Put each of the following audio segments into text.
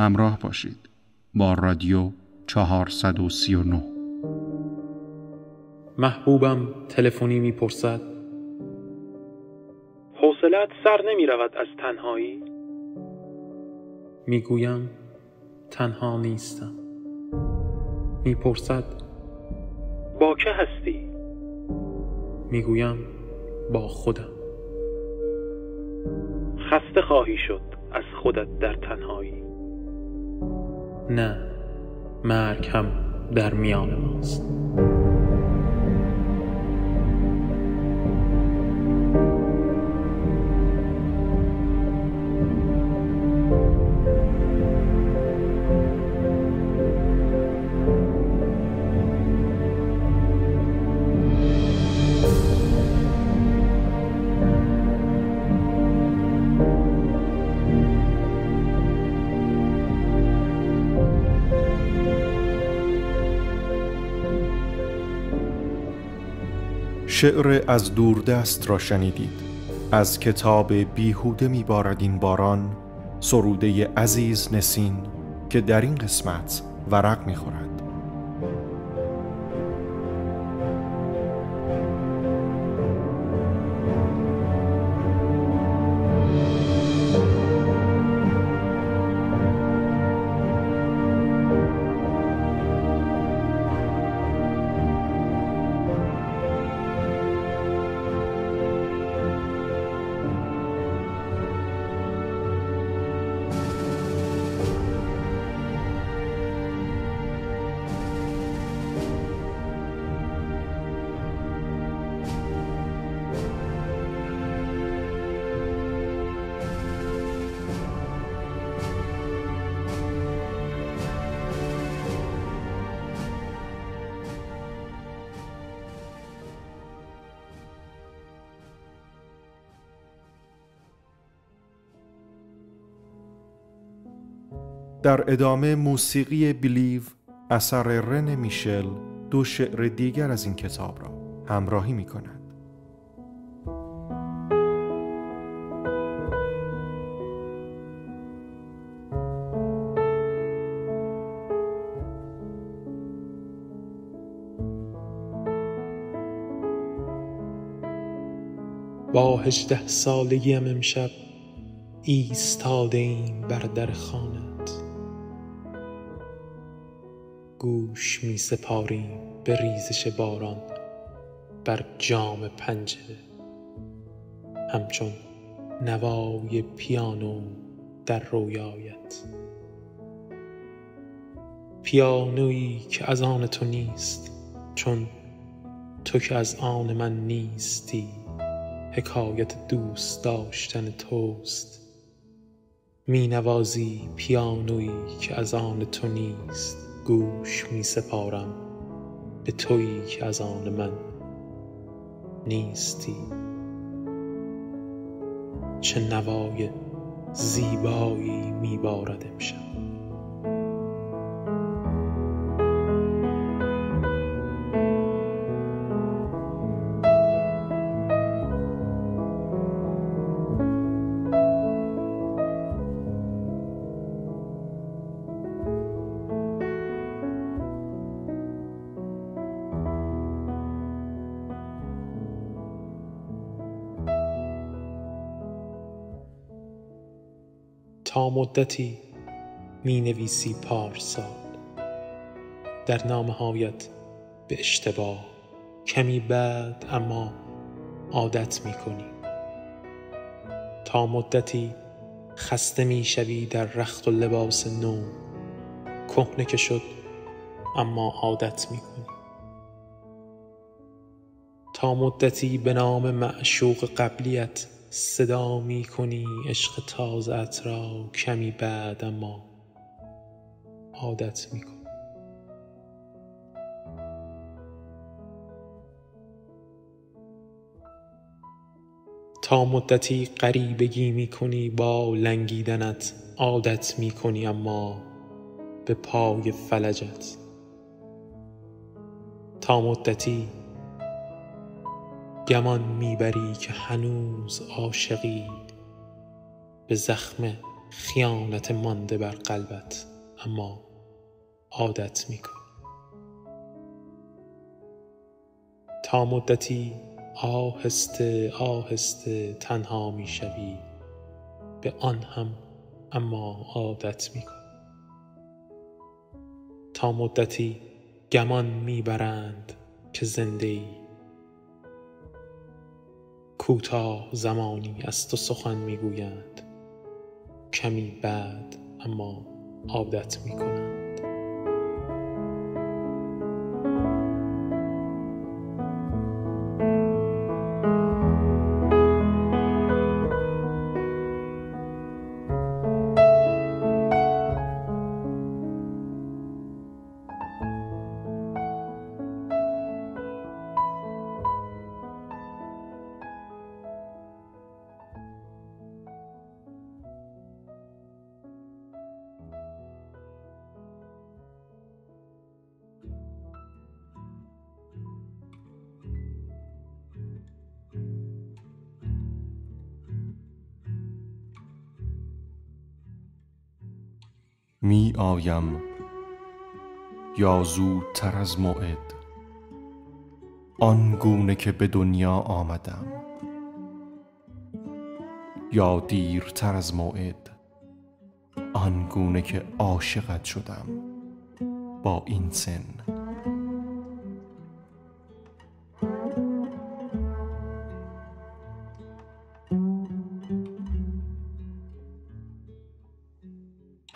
همراه باشید. با رادیو 439 محبوبم تلفنی می‌پرسد. حوصلت سر نمی رود از تنهایی؟ می‌گویم تنها نیستم. می‌پرسد. با که هستی؟ می‌گویم با خودم. خسته خواهی شد از خودت در تنهایی. نه مرگ هم در میان ماست. شعر از دوردست را شنیدید. از کتاب بیهوده میبارد این باران سروده عزیز نسین که در این قسمت ورق می‌خورد. در ادامه موسیقی بیلیو اثر رن میشل دو شعر دیگر از این کتاب را همراهی می کند. با هجده سالگیم امشب ایستاده ایم بر در خانت گوش می سپاریم به ریزش باران بر جام پنجره همچون نوای پیانو در رویایت. پیانویی که از آن تو نیست چون تو که از آن من نیستی. حکایت دوست داشتن توست. می نوازی پیانویی که از آن تو نیست. گوش می سپارم به تویی که از آن من نیستی. چه نوای زیبایی می بارد امشب. تا مدتی می نویسی پارسال. در نامه هایت به اشتباه کمی بعد اما عادت می کنی تا مدتی خسته می شوی در رخت و لباس نو کهنه که شد اما عادت می کنی تا مدتی به نام معشوق قبلیت صدا می کنی عشق تازت را کمی بعد اما عادت می کنی تا مدتی غریبگی می کنی با لنگیدنت عادت می کنی اما به پای فلجت. تا مدتی گمان می بری که هنوز عاشقی؟ به زخم خیانت مانده بر قلبت اما عادت میکن. تا مدتی آهسته آهسته تنها می‌شوی به آن هم اما عادت میکن. تا مدتی گمان می‌برند که زنده ای کوتاه زمانی از تو سخن می‌گویند. کمی بعد اما عادت می‌کنند. می آیم یا زودتر از موعد. آن گونه که به دنیا آمدم یا دیرتر از موعد آن گونه که عاشقت شدم با این سن.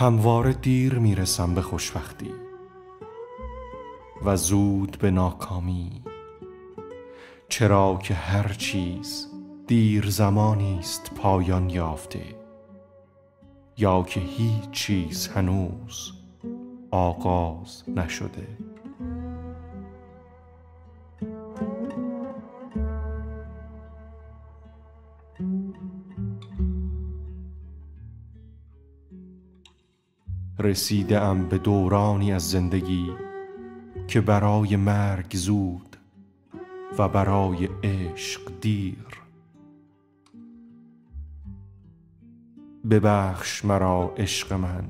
همواره دیر می‌رسم به خوشبختی و زود به ناکامی. چرا که هر چیز دیر زمانی است پایان یافته یا که هیچ چیز هنوز آغاز نشده. رسیده ام به دورانی از زندگی که برای مرگ زود و برای عشق دیر. ببخش مرا عشق من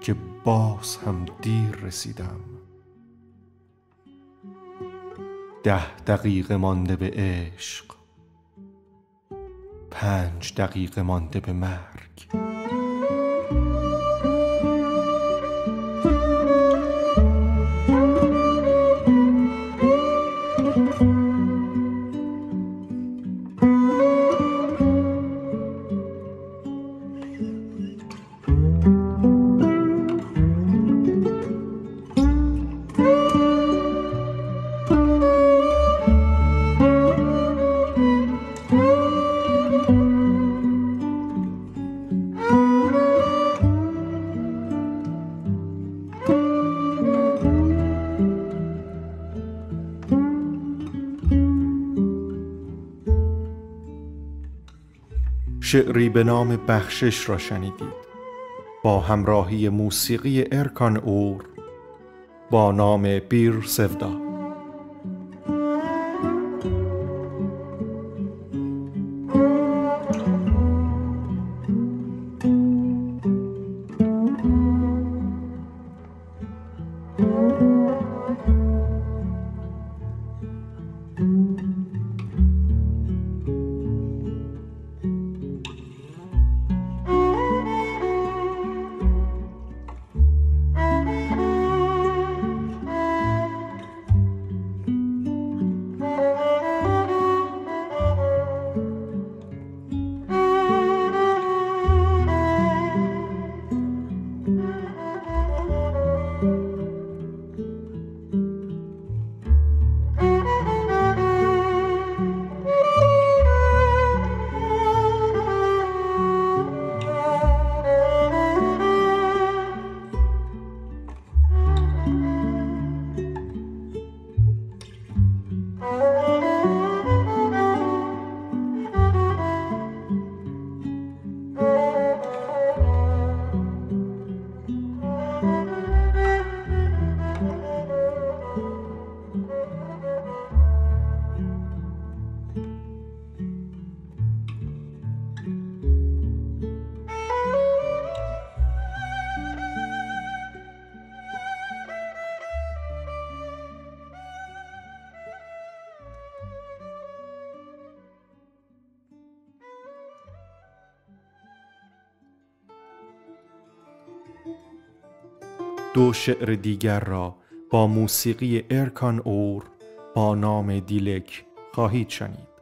که باز هم دیر رسیدم. ده دقیقه مانده به عشق پنج دقیقه مانده به مرگ. شعری به نام بخشش را شنیدید. با همراهی موسیقی ارکان اور با نام بیر سفدا دو شعر دیگر را با موسیقی ارکان اور با نام دیلک خواهید شنید.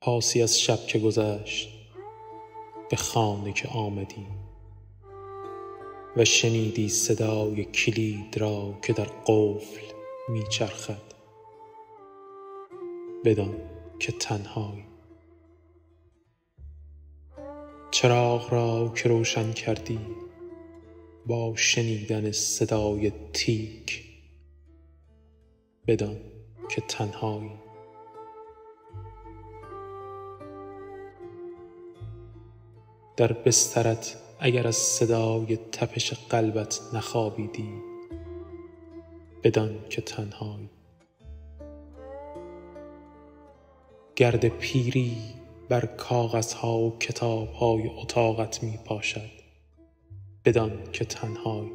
پاسی از شب که گذشت به خانه که آمدی و شنیدی صدای کلید را که در قفل میچرخد. بدان که تنهایی. چراغ را که روشن کردی با شنیدن صدای تیک. بدان که تنهایی. در بسترت اگر از صدای تپش قلبت نخوابیدی بدان که تنهایی. گرد پیری بر کاغذها و کتابهای اتاقت می پاشد. بدان که تنهایی.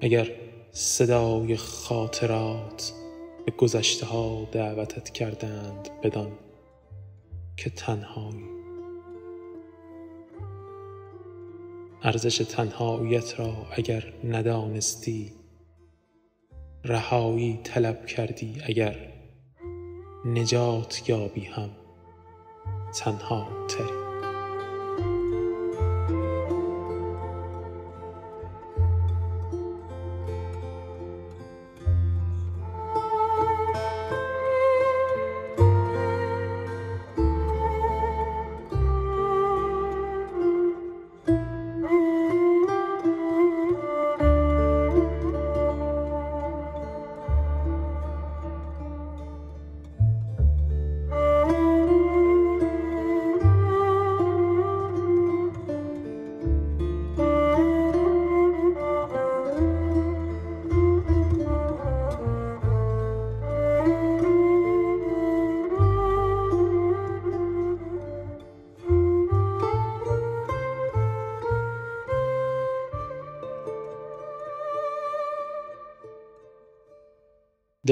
اگر صدای خاطرات به گذشته ها دعوتت کردند بدان که تنهایی. ارزش تنهاییت را اگر ندانستی رهایی طلب کردی اگر نجات یابی هم تنها تری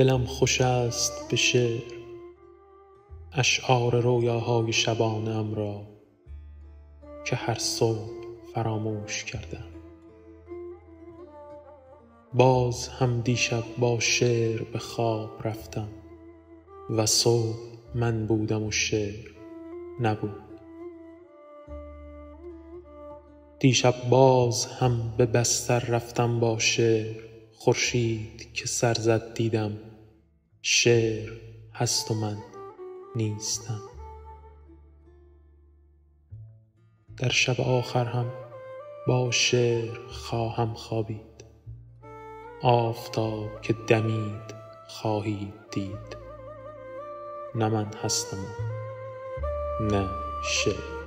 دلم خوش است به شعر اشعار رویاهای شبانه را که هر صبح فراموش کردم. باز هم دیشب با شعر به خواب رفتم و صبح من بودم و شعر نبود. دیشب باز هم به بستر رفتم با شعر خورشید که سر زد دیدم شعر هست و من نیستم. در شب آخر هم با شعر خواهم خوابید. آفتاب که دمید خواهید دید. نه من هستم نه شعر.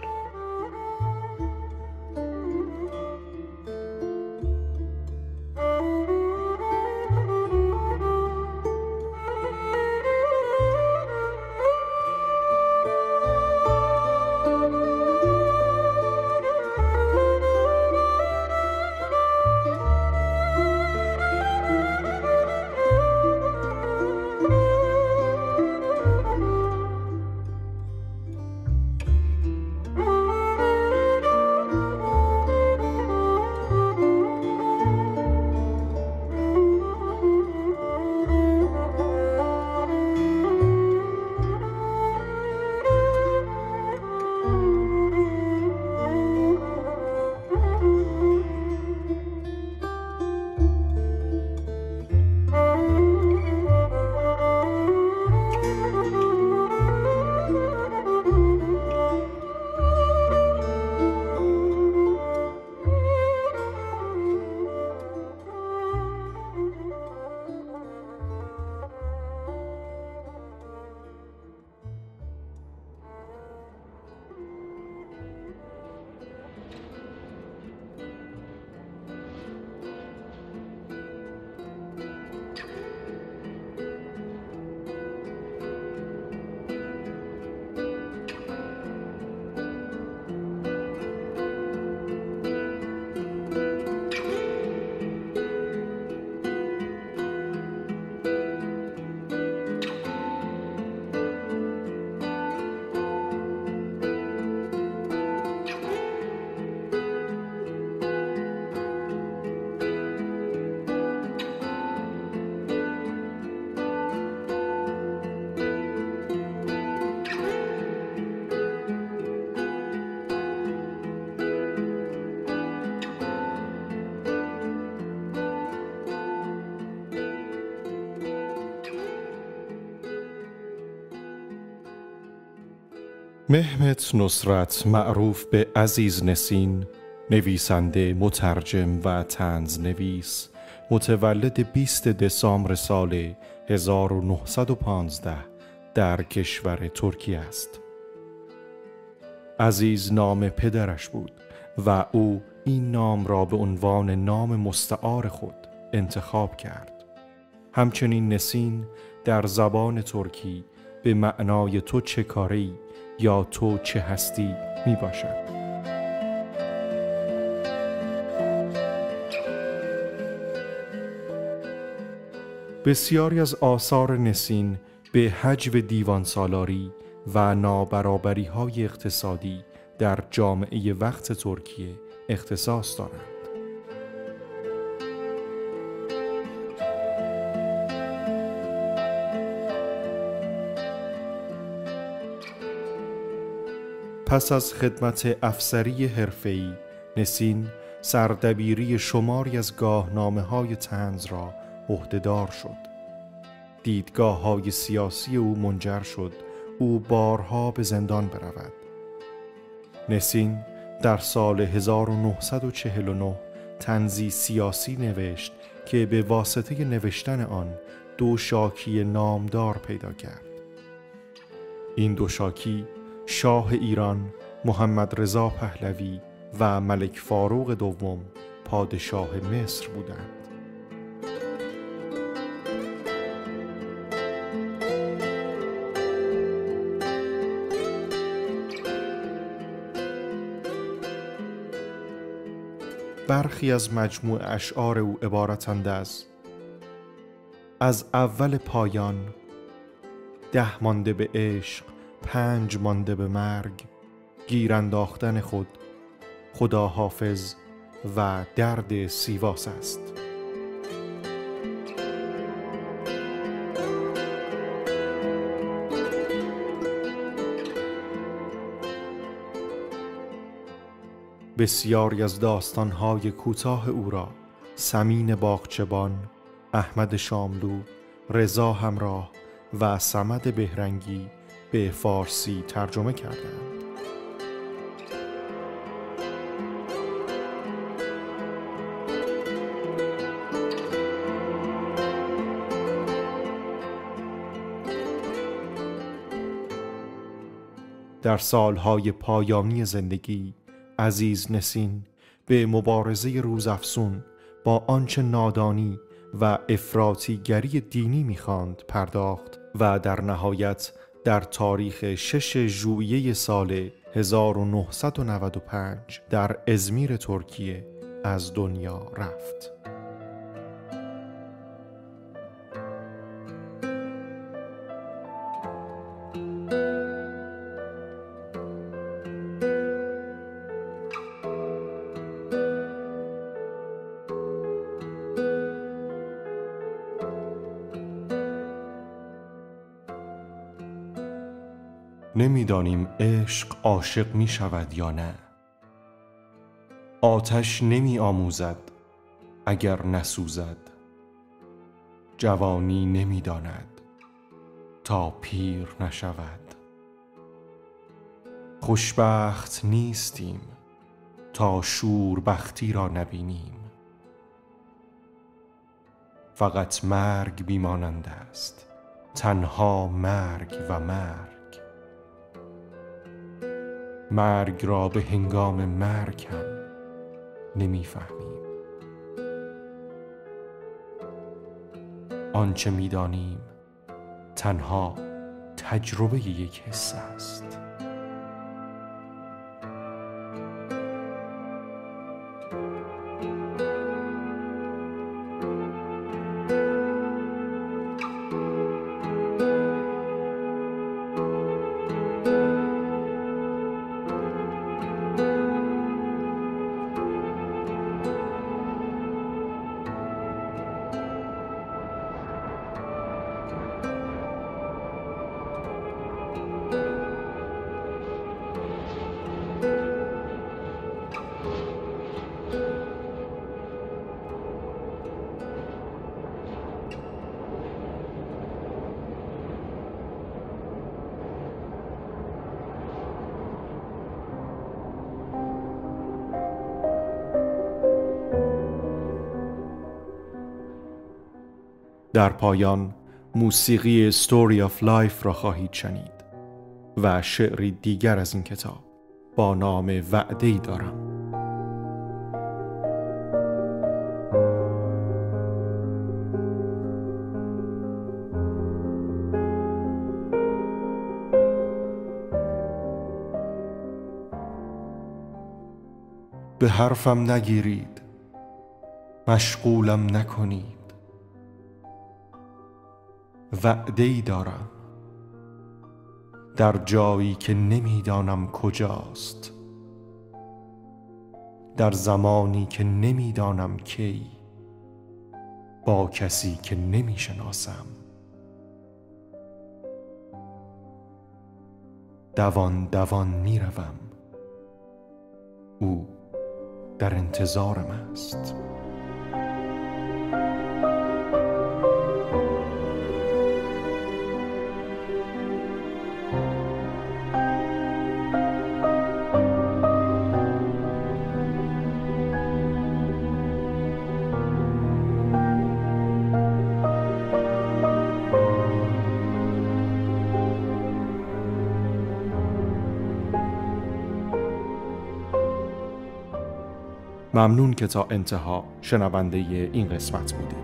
مهمت نصرت معروف به عزیز نسین نویسنده مترجم و تنز نویس. متولد 20 دسامبر سال 1915 در کشور ترکیه است. عزیز نام پدرش بود و او این نام را به عنوان نام مستعار خود انتخاب کرد. همچنین نسین در زبان ترکی به معنای تو چه کاری یا تو چه هستی می باشد بسیاری از آثار نسین به حجو دیوان سالاری و نابرابری های اقتصادی در جامعه وقت ترکیه اختصاص دارند. پس از خدمت افسری حرفه‌ای نسین سردبیری شماری از گاهنامه های تنز را عهدهدار شد. دیدگاه های سیاسی او منجر شد او بارها به زندان برود. نسین در سال 1949 تنزی سیاسی نوشت که به واسطه نوشتن آن دو شاکی نامدار پیدا کرد. این دو شاکی شاه ایران محمد رضا پهلوی و ملک فاروق دوم پادشاه مصر بودند. برخی از مجموع اشعار او عبارتند از از اول پایان ده مانده به عشق پنج مانده به مرگ گیر انداختن خود خدا حافظ و درد سیواس است. بسیاری از داستانهای کوتاه او را سمین باغچبان، احمد شاملو، رضا همراه و سمد بهرنگی به فارسی ترجمه کردند. در سالهای پایانی زندگی عزیز نسین به مبارزه روزافسون با آنچه نادانی و افراطیگری دینی می‌خواند پرداخت و در نهایت در تاریخ 6 ژوئیه سال 1995 در ازمیر ترکیه از دنیا رفت. نمی‌دانیم عشق عاشق می شود یا نه. آتش نمی آموزد اگر نسوزد. جوانی نمی‌داند تا پیر نشود. خوشبخت نیستیم تا شوربختی را نبینیم. فقط مرگ بیمانند است تنها مرگ و مرگ. مرگ را به هنگام مرگ هم نمی‌فهمیم. آنچه می‌دانیم تنها تجربه یک حس است. در پایان موسیقی Story of Life را خواهید شنید و شعری دیگر از این کتاب با نام وعده ای دارم. به حرفم نگیرید مشغولم نکنید. وعده ای دارم. در جایی که نمی‌دانم کجاست. در زمانی که نمی‌دانم کی. با کسی که نمی‌شناسم. دوان دوان می‌روم. او در انتظارم است. ممنون که تا انتها شنونده این قسمت بودید.